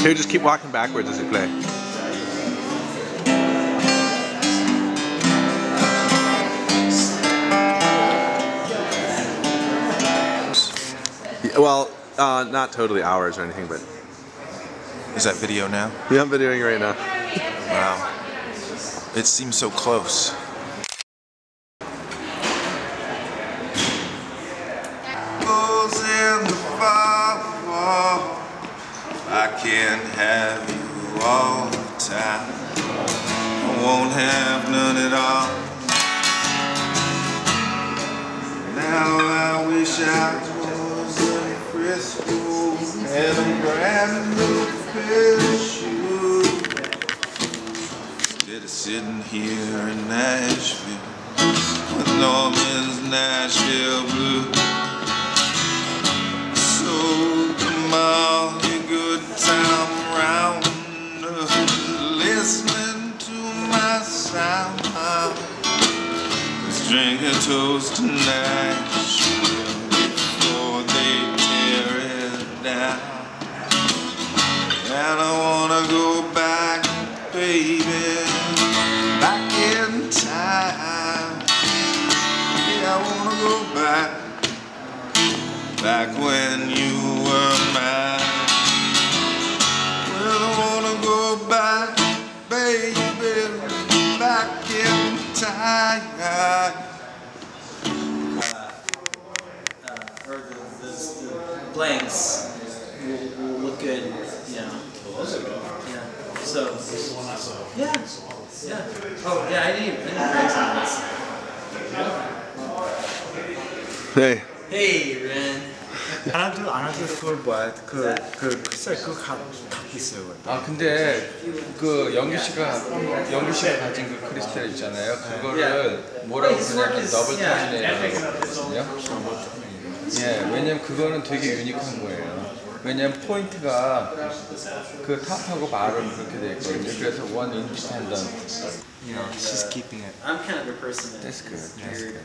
Here, just keep walking backwards as you play. Well, uh, not totally ours or anything, but Is that video now? yeah, I'm videoing right now. Wow. It seems so close. Can't have you all the time. I won't have none at all. Now I wish I was in Frisco and a brand new pair of shoes. Instead of sitting here in Nashville with Norman's Nashville blue. Let's drink a toast to Nashville before they tear it down. And I wanna go back, baby, back in time. Yeah, I wanna go back, back when you were mine. Well, I wanna go back, baby, back in time. Blanks will, will look good, you know. Yeah. So. Yeah. Yeah. Oh yeah, I need I need breaks on this. Hey, Hey, Ren. 아나도 아나도 그걸 뭐야 그그 글쎄 그거 가, 갖고 있어요. 아 근데 그 영규 씨가 영규 씨가 가진 그 크리스탈 있잖아요. 그거를 뭐라고 부르냐면 더블 터미네이터라고 부르거든요. 예, 왜냐면 그거는 되게 유니크한 거예요. 왜냐면 포인트가 그 탑하고 바로 그렇게 돼 있거든요. 그래서 원 인디펜던트. You know, she's keeping it. I'm kind of a person that That's good. That's good.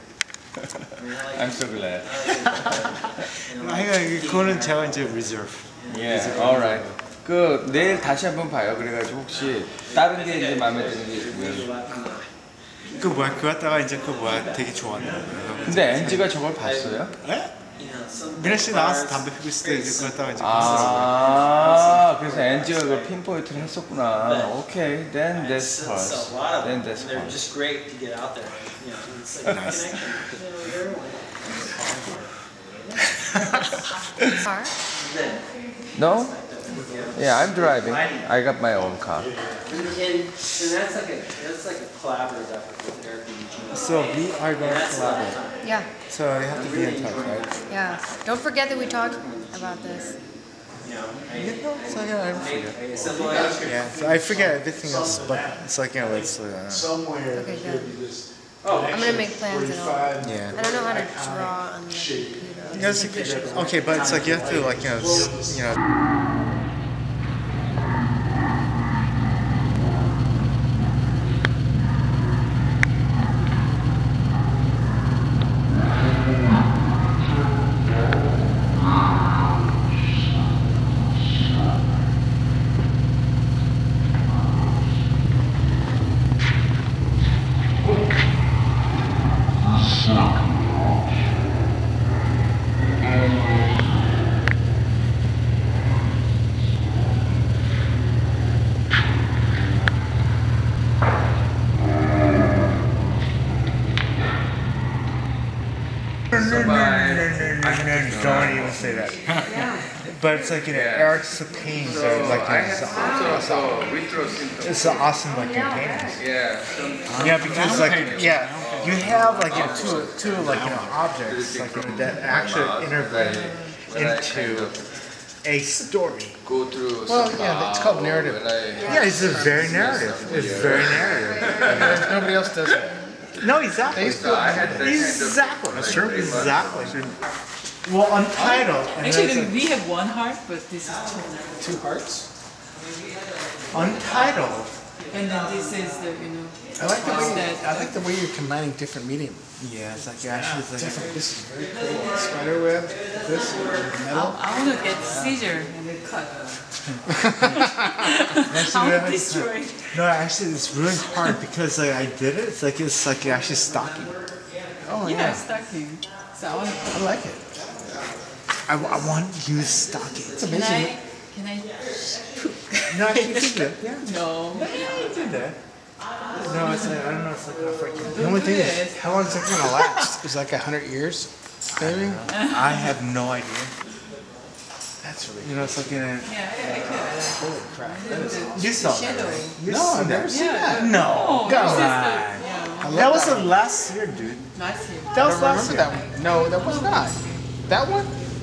I'm so glad. 아니 그거는 제가 이제 reserve. 예, alright. 그 내일 다시 한번 봐요. 그래가지고 혹시 다른 게 이제 마음에 드는 게 있으면. 그 뭐야 그거 갖다가 이제 그 뭐야 되게 좋아한다고. 근데 엔지가 저걸 봤어요? 에? You know, some 미나 씨 나와서 bars 담배 피고 있을 때 이제 그거 갖다가 이제. 아, 그래서 엔지가 그걸 핀포인트를 했었구나. 오케이, then lot of Then them, that's they're just great to get out there. You know, it's like a connection. No? Yeah, I'm driving. I got my own car. And, and that's like a that's like a collaborative effort with Eric and Eugene. So we are going to that's a collaborate. Yeah, So you have to be in touch, right? yeah. Don't forget that we talked about this. You know, Yeah, no, it's like I don't forget. simple as Yeah, so I forget everything else, but it's like you know, it's uh, Somewhere Okay, there good. could I'm gonna make plans and all. yeah. I don't know how to draw on the computer. Yeah, it's like, okay, but it's like you have to like you know, you know. So my, Don't even say that. But it's like you know, Eric's paintings are like you know, it's, so, so we throw symptoms. it's an awesome like paintings. Yeah. so- Yeah, because like yeah, you have like you know, two two like you know objects like you know, that actually integrate when I kind into a story. go through Well, yeah, it's called uh, narrative. Yeah, it's a very narrative. It's very narrative. Nobody else does that. No, exactly. so I had that kind of Exactly. That's true. Exactly. Well, Untitled. Actually, there's we have one heart, but this is two. Two hearts? Untitled. And then this is the, you know, I like the way, that. I uh, like the way you're combining different medium. Yeah, it's like you're actually it's like Different, this is very cool. Spider web, this, metal. I want to get seizure and then cut. How really- destroyed. No, actually, it's really hard because like I did it. It's like it's like you're actually stalking. Oh Yeah, yeah, stocking. So I want. I like it. I, I want you stalking. It's Can. I? Can I? No, actually, you can do it. Yeah, No. you can do that. No, it's like I don't know. It's like how freaking. The only thing is, how long is it gonna last? Is like a hundred years, maybe? I have no idea. That's really You know, it's like in a, Yeah, I, I could. holy crap. That is, The, You saw that, right? You no, I've never seen Yeah, that. No, Oh, come this is the- on. Yeah. That was the last year, dude. Last year. That was last year. that one. No, that was oh, not. That one?